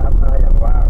นะครับถ้ายังว่าง